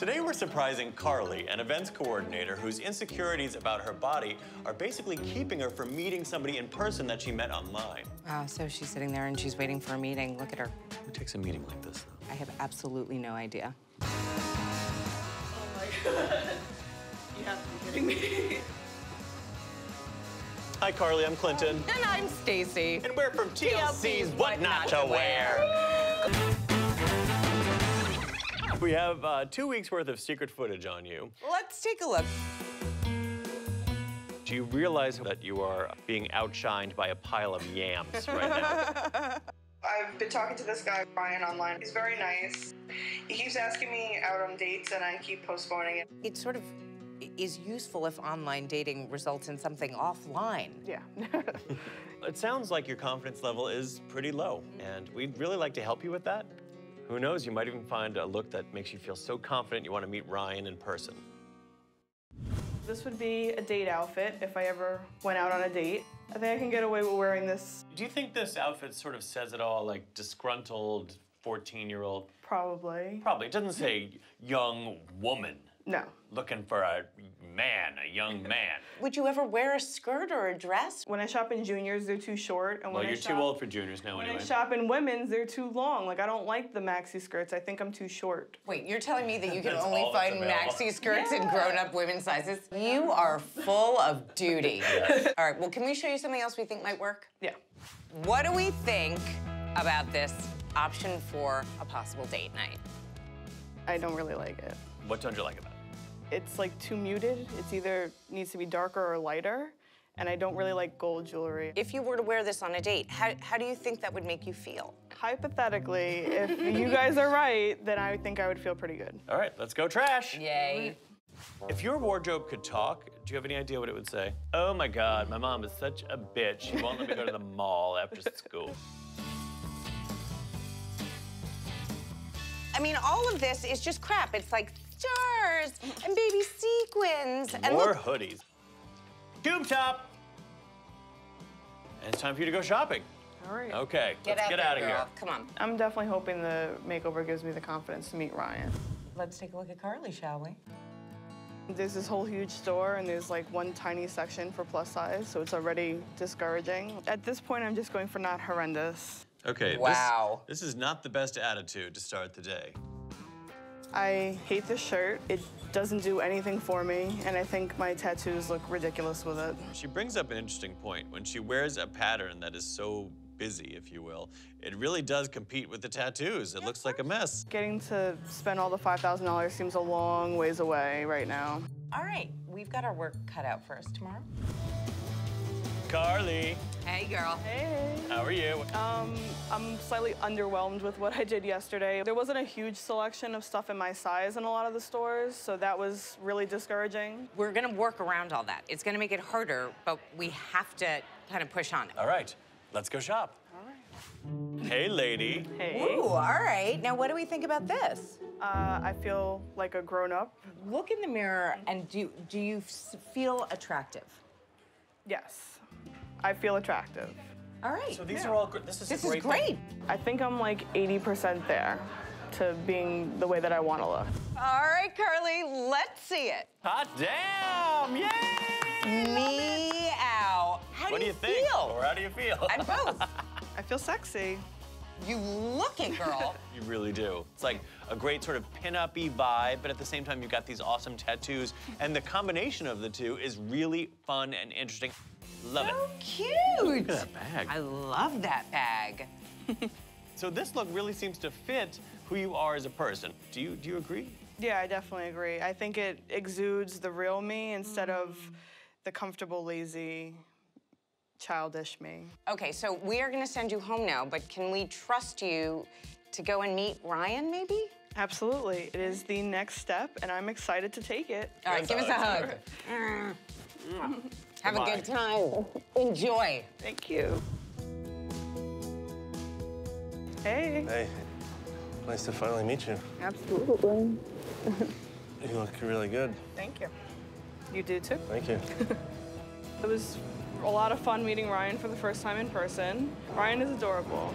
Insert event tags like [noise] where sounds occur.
Today we're surprising Carly, an events coordinator whose insecurities about her body are basically keeping her from meeting somebody in person that she met online. Wow, so she's sitting there and she's waiting for a meeting. Look at her. Who takes a meeting like this? I have absolutely no idea. Oh my god. You have to be kidding me. Hi, Carly. I'm Clinton. And I'm Stacy. And we're from TLC's What Not to Wear. [laughs] We have uh, two weeks worth of secret footage on you. Let's take a look. Do you realize that you are being outshined by a pile of yams right now? [laughs] I've been talking to this guy, Ryan, online. He's very nice. He keeps asking me out on dates, and I keep postponing it. It sort of is useful if online dating results in something offline. Yeah. [laughs] it sounds like your confidence level is pretty low, and we'd really like to help you with that. Who knows, you might even find a look that makes you feel so confident you want to meet Ryan in person. this would be a date outfit if I ever went out on a date. I think I can get away with wearing this, Do you think this outfit sort of says it all, like disgruntled 14-year-old? probably. Probably. It doesn't say young woman No. looking for a man, a young [laughs] man. Would you ever wear a skirt or a dress? When I shop in juniors, they're too short. And Well, when you're shop, too old for juniors now When anyway. When I shop in women's, they're too long. Like, I don't like the maxi skirts. I think I'm too short. Wait, you're telling me that you can only find maxi skirts in grown-up women's sizes? You are full of duty. [laughs] All right, well, can we show you something else we think might work? Yeah. What do we think about this option for a possible date night? I don't really like it. What don't you like about it? It's like too muted. It's either needs to be darker or lighter. And I don't really like gold jewelry. If you were to wear this on a date, how, how do you think that would make you feel? Hypothetically, if you guys are right, then I think I would feel pretty good. All right, let's go trash. Yay. If your wardrobe could talk, do you have any idea what it would say? Oh my God, my mom is such a bitch. She won't let me go to the mall after school. I mean, all of this is just crap. It's like stars and baby sequins. And More look, hoodies. Tube top. And it's time for you to go shopping. All right. Okay, get let's out get out of here. Come on. I'm definitely hoping the makeover gives me the confidence to meet Ryan. Let's take a look at Carly, shall we? There's this whole huge store, and there's like one tiny section for plus size, so it's already discouraging. At this point, I'm just going for not horrendous. Okay, this- Wow. This, is not the best attitude to start the day. I hate this shirt. It doesn't do anything for me, and I think my tattoos look ridiculous with it. She brings up an interesting point. When she wears a pattern that is so busy, if you will, it really does compete with the tattoos. It looks like a mess. Getting to spend all the $5,000 seems a long ways away right now. All right, we've got our work cut out for us tomorrow. Carly, Hey, girl. Hey. how are you? Um, I'm slightly underwhelmed with what I did yesterday. There wasn't a huge selection of stuff in my size in a lot of the stores, so that was really discouraging. We're gonna work around all that. It's gonna make it harder, but we have to kind of push on it. All right, let's go shop. All right. Hey, lady. Hey. Ooh, all right. Now, what do we think about this? Uh, I feel like a grown up. Look in the mirror and do do you feel attractive? Yes. I feel attractive. All right. So these are all good. This is this a is great. great. thing. I think I'm like 80% there to being the way that I want to look. All right, Carly, let's see it. Hot damn! Yay! Meow. How What do you think? feel? Or how do you feel? And both. [laughs] I feel sexy. you look it, girl. [laughs] You really do. It's like a great sort of pin-up-y vibe, but at the same time, you've got these awesome tattoos, and the combination of the two is really fun and interesting. Love it. so it. cute. Look at that bag. I love that bag. [laughs] So this look really seems to fit who you are as a person. Do you do you agree? Yeah, I definitely agree. I think it exudes the real me instead mm. of the comfortable, lazy, childish me. Okay, so we are gonna send you home now, but can we trust you to go and meet Ryan, maybe? Absolutely. It is the next step, and I'm excited to take it. All right, give us a hug. Have a good time. Enjoy. Thank you. Hey. Hey, nice to finally meet you. Absolutely. [laughs] You look really good. Thank you. You do too. Thank you. [laughs] It was a lot of fun meeting Ryan for the first time in person. Ryan is adorable.